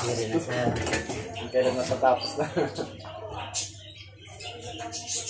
Hindi na. Kailan matatapos na.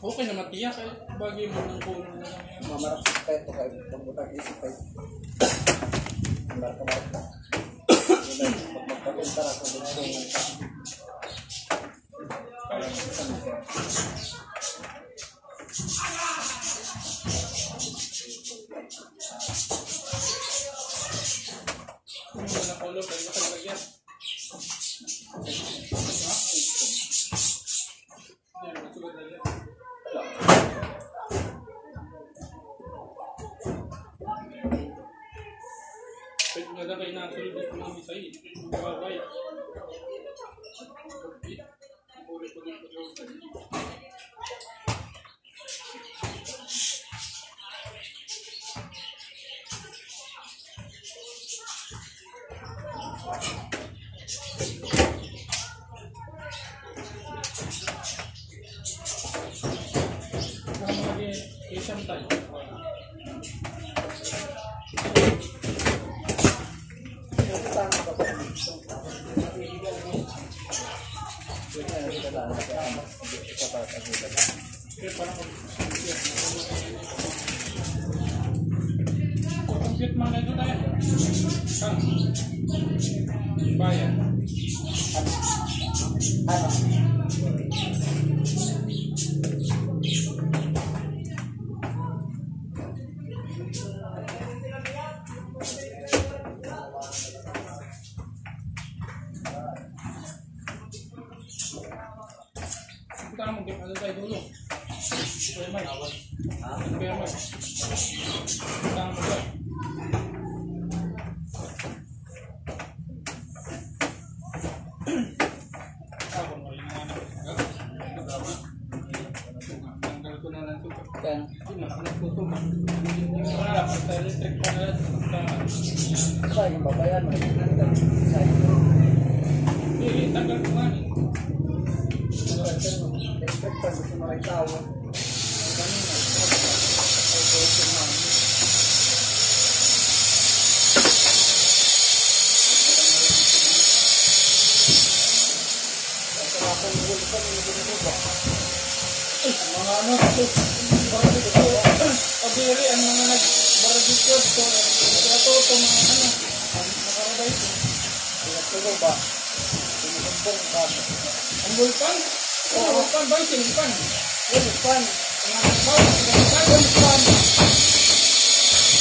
Okay naman tiyak eh. Bagay mo ng kulong na lang yan. Mamarap sa tayo ito kayo. Pagbutan isip tayo. Marka marka. Pag magpapinta na kung gusto ng Kung isang tayo. Compute mga ito tayo. Ah. Panie. Panie. Sa yung babayan, magiging sa iyo. Hindi, tanggal ko nga. Expectan gusto mo rin tao. Mga ano, ito, baradito, abiri, ang mga Nakaregister to. Ito ito mga ano. Nakarada ito. Pinagtulo ba? Pinumpong ka. Ang bulkan? Oo, oh, bulkan ba? Sinimpan. Bulkan. Ang bulkan. Bulkan. Bulkan.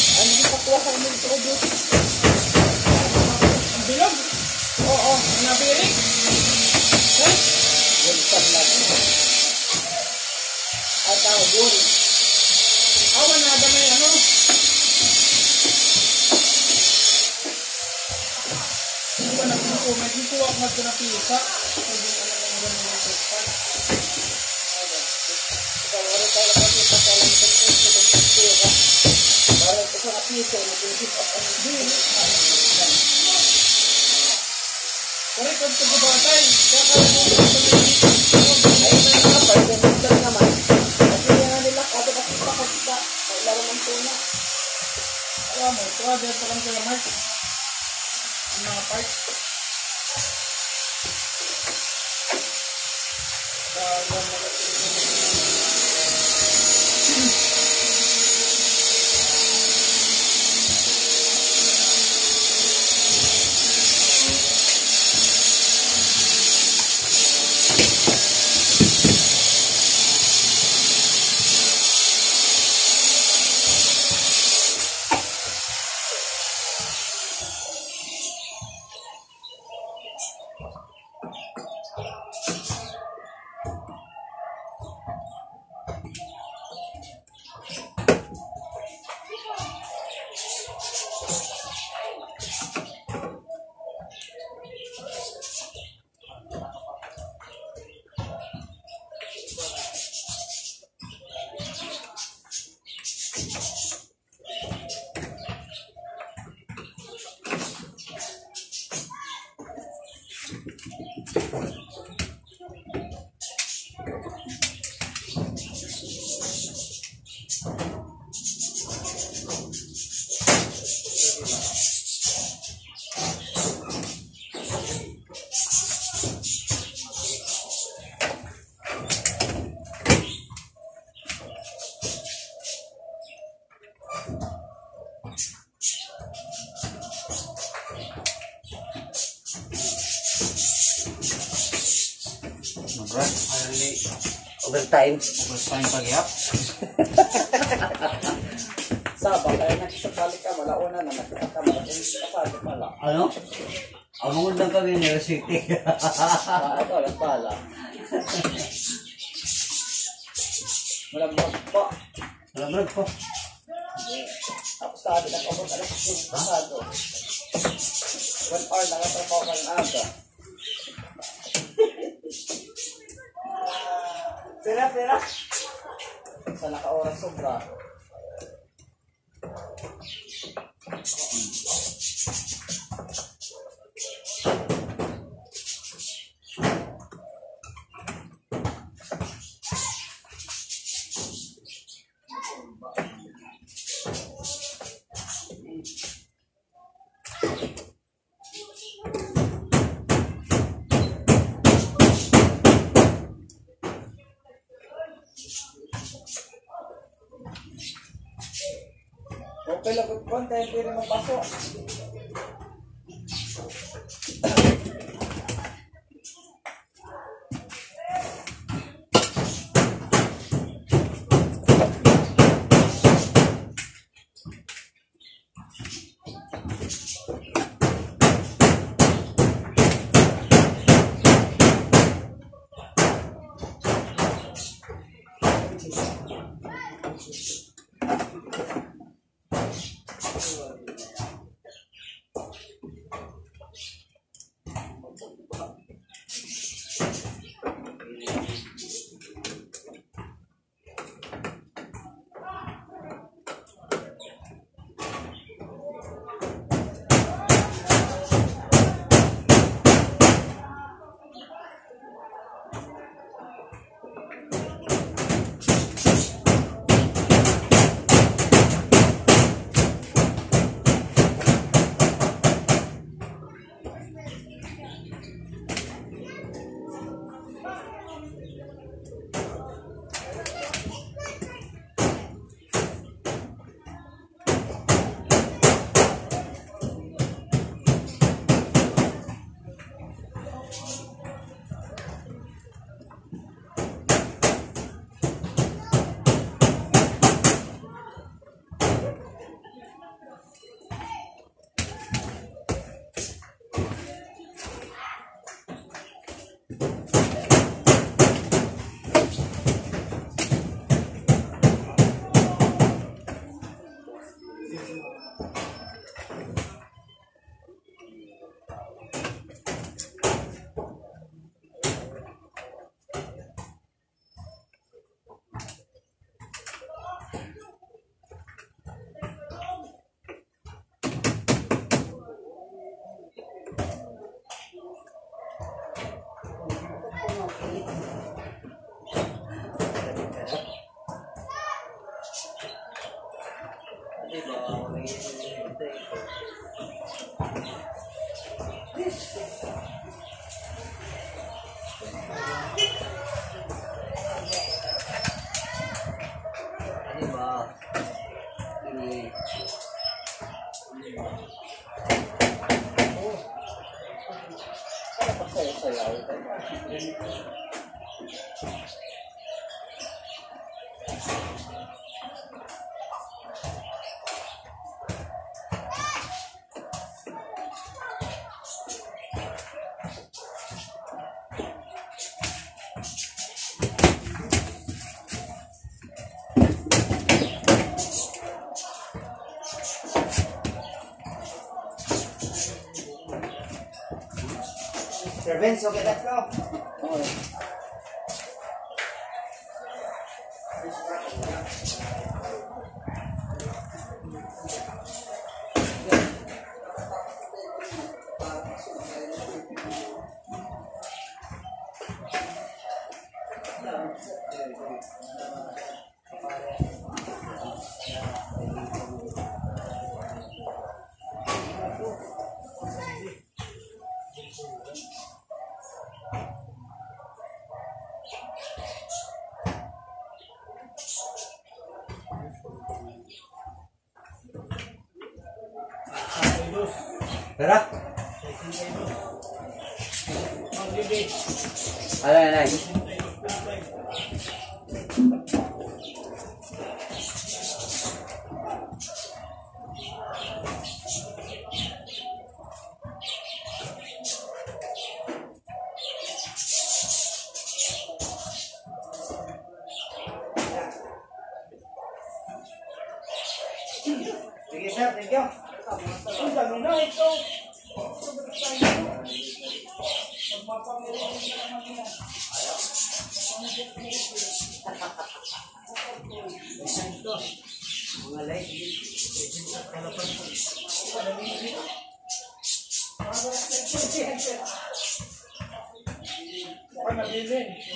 Ano yung pakuha ka ng produce? Ang bilog? Oo, ang nabirik. Ha? Bulkan natin. At ang bulkan. Awan na dami ano? Na pisa. Pwede ka na lang ganun yung tekpan. Ikaw, wala tayo kasi pa sa lang sa ng pera. Para ito sa piso, nag-isip ako ng dili. Kaya kung ito batay, kakaroon mo ito na Ay, kapag ganito naman. Kasi yan nila, kada kasi pakasta. Kailangan ng tuna. Alam mo, ito dyan pa lang sila Mark. Ang mga parts. Kaya mga Overtime. Overtime pag-iap. Sabang, kaya nagsasabalik ka, wala una na, nagkakamala, kung kasali pala. Ano? Among lang kami ni City. Ah, ito, alas pala. Walang pa. Alam po. Tapos sabi na pabot, alas 10 pasado. One hour na katrabaho ka ng aga. Pera, pera. Sa naka-oras sobra. Ponte el que nos pasó. information and things. Vince, okay, let's go. Sir, thank you. Ang dami na Mga light. Mukhang nabili.